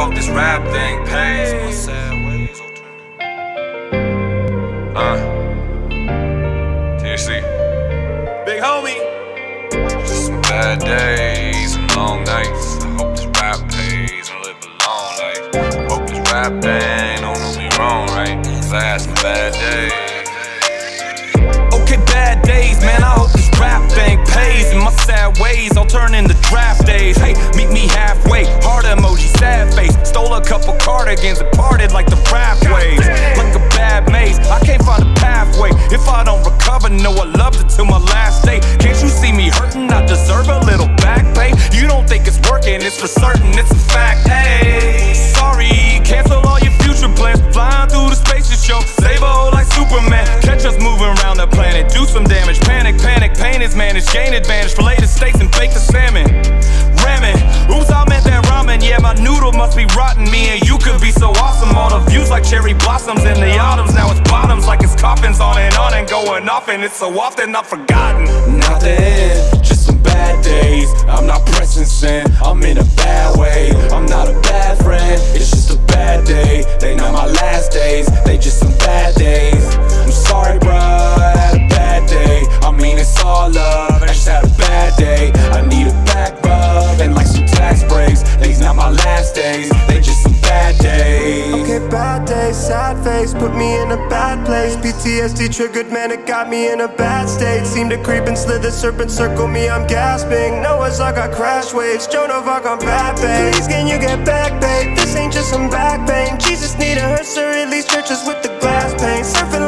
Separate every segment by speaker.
Speaker 1: hope this rap thing pays. My sad ways Uh. THC.
Speaker 2: Big homie.
Speaker 1: Just some bad days and long nights. I hope this rap pays and live a long life. Hope this rap thing don't do me wrong, right? Cause I had some bad days.
Speaker 2: Okay, bad days, man. I my sad ways, I'll turn into draft days. Hey, meet me halfway. Heart emoji, sad face. Managed. Gain advantage, fillet the steaks and bake the salmon. Ramen, oops, I meant that ramen. Yeah, my noodle must be rotten. Me and you could be so awesome. All the views like cherry blossoms in the autumns. Now it's bottoms like it's coffins on and on and going off. And it's so often I'm forgotten.
Speaker 3: Nothing, just some bad
Speaker 4: place. PTSD triggered, man, it got me in a bad state. Seem to creep and slither, serpent circle me, I'm gasping. Noah's Ark got crash waves, Joan of Arc on bad babe. Please, can you get back, babe? This ain't just some back pain. Jesus need a or at least churches with the glass pane. Surfing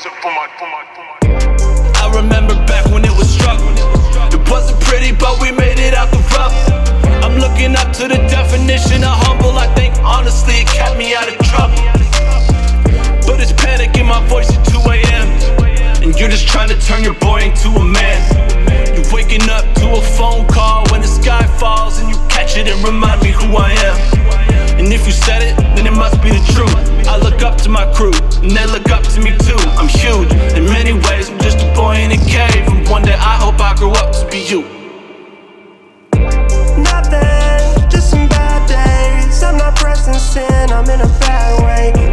Speaker 5: wasn't for my, for my, for my.
Speaker 6: I remember back when it was struggle. It wasn't pretty, but we made it out the rough. I'm looking up to the definition of humble. I think honestly it kept me out of trouble. But it's panic in my voice at 2 a.m. And you're just trying to turn your boy into a man. You're waking up to a phone call when the sky falls and you catch it and remind me who I am. And if you said it, then it must be the truth. I look up to my crew, and they look up to me too. I'm huge in many ways. I'm just a boy in a cave, and one day I hope I grow up to be you.
Speaker 4: Nothing, just some bad days. I'm not pressing sin, I'm in a bad way.